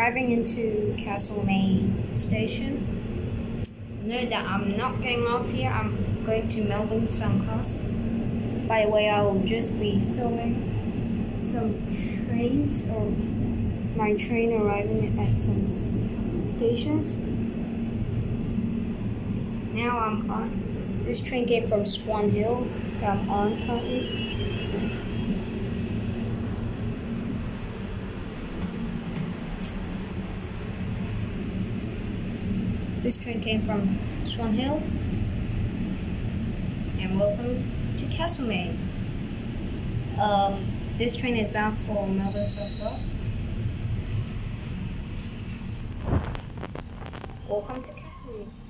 arriving into Castlemaine station. Note that I'm not getting off here, I'm going to Melbourne Southern Cross. By the way, I'll just be filming some trains or my train arriving at some stations. Now I'm on. This train came from Swan Hill that I'm on currently. This train came from Swan Hill. And welcome to Castlemaine. Um, this train is bound for Melbourne South Cross. Welcome to Castlemaine.